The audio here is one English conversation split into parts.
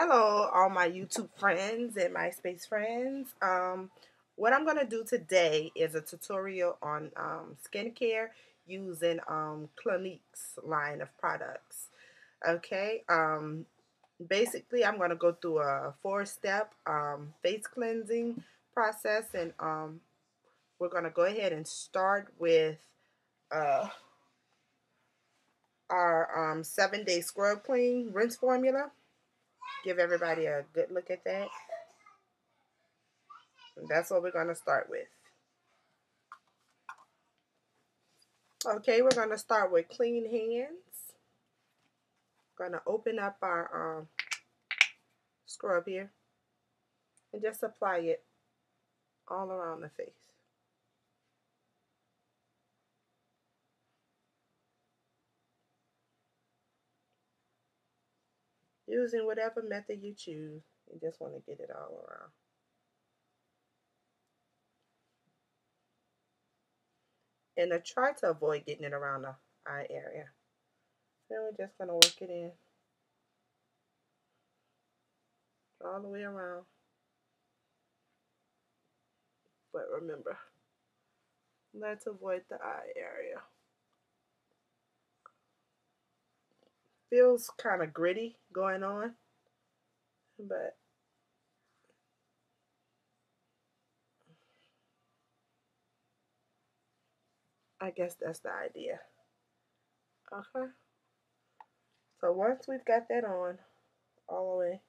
Hello, all my YouTube friends and MySpace friends. Um, what I'm going to do today is a tutorial on um, skincare using um, Clinique's line of products. Okay, um, basically I'm going to go through a four-step um, face cleansing process and um, we're going to go ahead and start with uh, our um, seven-day scrub cream rinse formula give everybody a good look at that. That's what we're going to start with. Okay, we're going to start with clean hands. Going to open up our um, scrub here and just apply it all around the face. Using whatever method you choose. You just want to get it all around. And I try to avoid getting it around the eye area. Then we're just going to work it in all the way around. But remember, let's avoid the eye area. Feels kind of gritty going on, but I guess that's the idea. Okay. So once we've got that on all the way,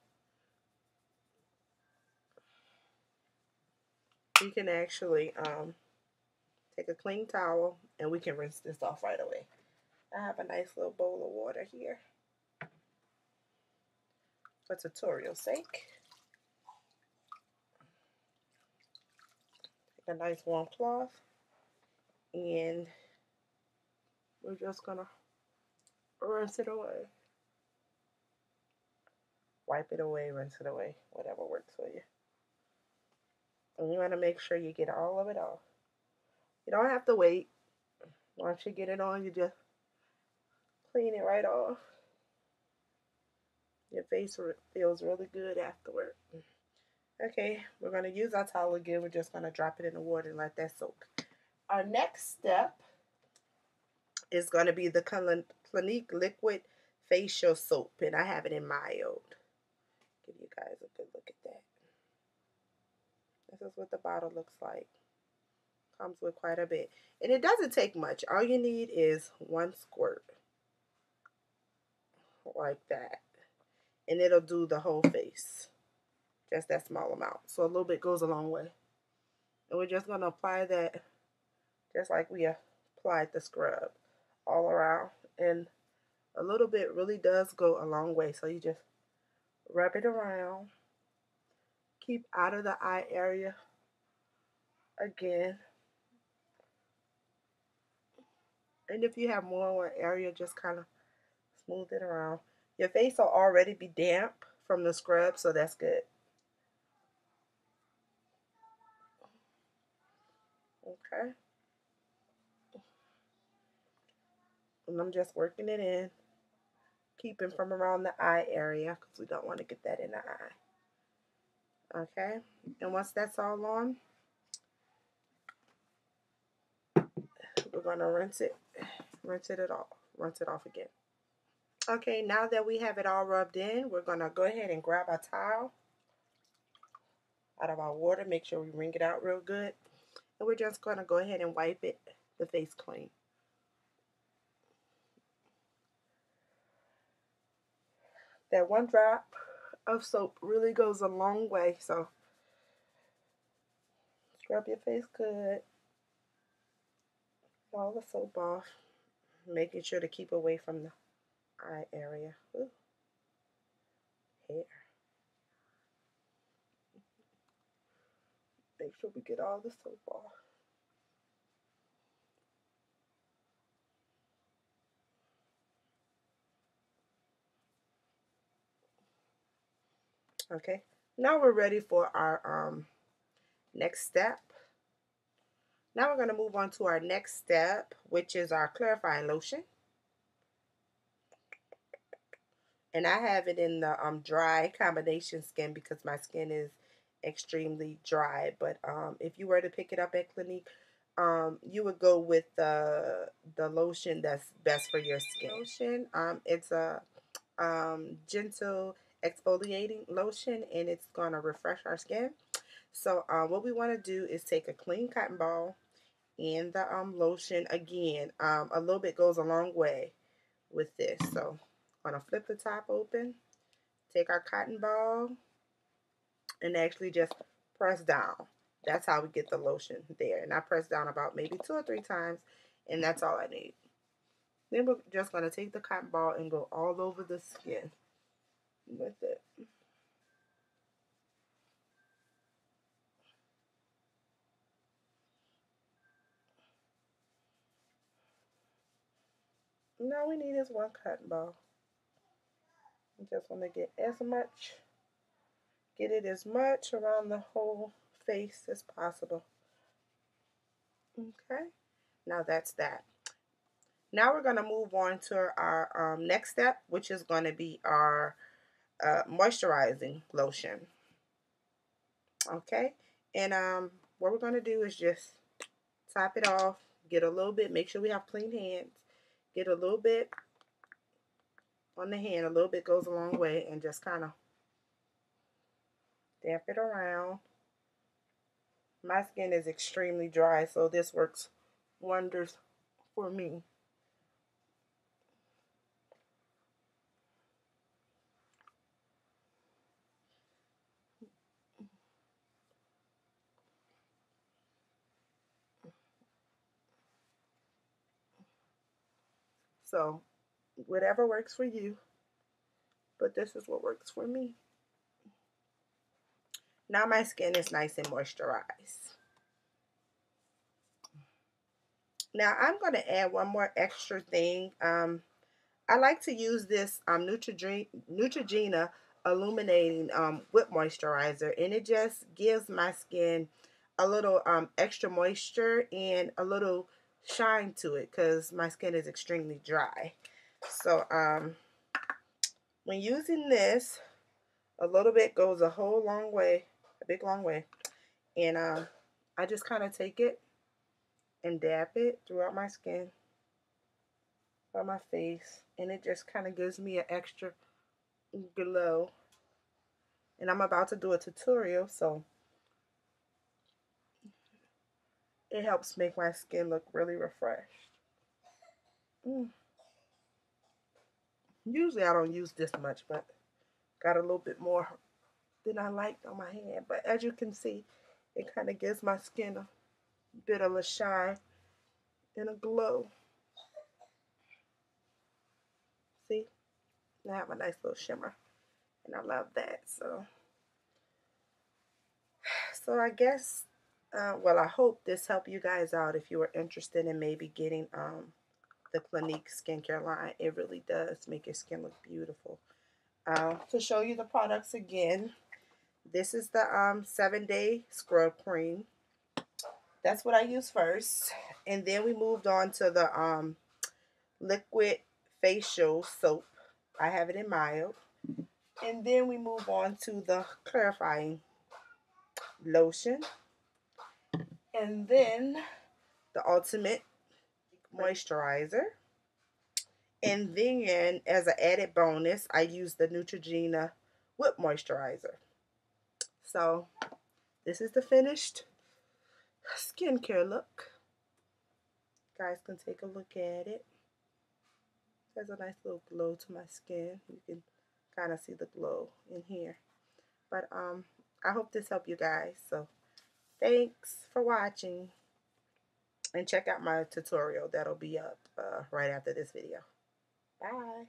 we can actually um, take a clean towel and we can rinse this off right away. I have a nice little bowl of water here for tutorial sake. Take a nice warm cloth and we're just gonna rinse it away. Wipe it away, rinse it away, whatever works for you. And you want to make sure you get all of it off. You don't have to wait. Once you get it on, you just clean it right off. Your face feels really good afterward. Okay, we're going to use our towel again. We're just going to drop it in the water and let that soak. Our next step is going to be the Clinique Liquid Facial Soap. And I have it in mild. Give you guys a good look at that. This is what the bottle looks like. Comes with quite a bit. And it doesn't take much. All you need is one squirt like that. And it'll do the whole face. Just that small amount. So a little bit goes a long way. And we're just going to apply that just like we applied the scrub all around. And a little bit really does go a long way. So you just rub it around. Keep out of the eye area again. And if you have more one area, just kind of smooth it around. Your face will already be damp from the scrub, so that's good. Okay. And I'm just working it in, keeping from around the eye area because we don't want to get that in the eye. Okay. And once that's all on, we're going to rinse it, rinse it off, rinse it off again. Okay, now that we have it all rubbed in, we're going to go ahead and grab our towel out of our water. Make sure we wring it out real good. And we're just going to go ahead and wipe it, the face clean. That one drop of soap really goes a long way. So scrub your face good. All the soap off. Making sure to keep away from the eye area. Ooh. Hair. Make sure we get all the soap off. Okay, now we're ready for our um, next step. Now we're going to move on to our next step, which is our clarifying lotion. And I have it in the um, dry combination skin because my skin is extremely dry. But um, if you were to pick it up at Clinique, um, you would go with the the lotion that's best for your skin. Lotion, um, it's a um, gentle exfoliating lotion and it's going to refresh our skin. So uh, what we want to do is take a clean cotton ball and the um, lotion. Again, um, a little bit goes a long way with this. So I'm going to flip the top open, take our cotton ball, and actually just press down. That's how we get the lotion there. And I press down about maybe two or three times, and that's all I need. Then we're just going to take the cotton ball and go all over the skin with it. Now we need is one cotton ball. I just want to get as much, get it as much around the whole face as possible. Okay, now that's that. Now we're going to move on to our um, next step, which is going to be our uh, moisturizing lotion. Okay, and um, what we're going to do is just top it off, get a little bit, make sure we have clean hands, get a little bit on the hand, a little bit goes a long way, and just kind of damp it around. My skin is extremely dry, so this works wonders for me. So, whatever works for you, but this is what works for me. Now my skin is nice and moisturized. Now I'm going to add one more extra thing. Um, I like to use this um, Neutrogena Illuminating um, Whip Moisturizer. And it just gives my skin a little um, extra moisture and a little shine to it because my skin is extremely dry. So um, when using this, a little bit goes a whole long way, a big long way. And um, I just kind of take it and dab it throughout my skin, on my face, and it just kind of gives me an extra glow. And I'm about to do a tutorial, so it helps make my skin look really refreshed. Mm. Usually I don't use this much, but got a little bit more than I liked on my hand. But as you can see, it kind of gives my skin a bit of a shine and a glow. See? I have a nice little shimmer. And I love that. So, so I guess uh, well, I hope this helped you guys out if you were interested in maybe getting um, the Clinique skincare line. It really does make your skin look beautiful. Uh, to show you the products again, this is the um, 7-Day Scrub Cream. That's what I use first. And then we moved on to the um, Liquid Facial Soap. I have it in mild. And then we move on to the Clarifying Lotion. And then the Ultimate Moisturizer. And then as an added bonus, I use the Neutrogena Whip Moisturizer. So this is the finished skincare look. You guys can take a look at it. It has a nice little glow to my skin. You can kind of see the glow in here. But um, I hope this helped you guys. So Thanks for watching. And check out my tutorial. That'll be up uh, right after this video. Bye.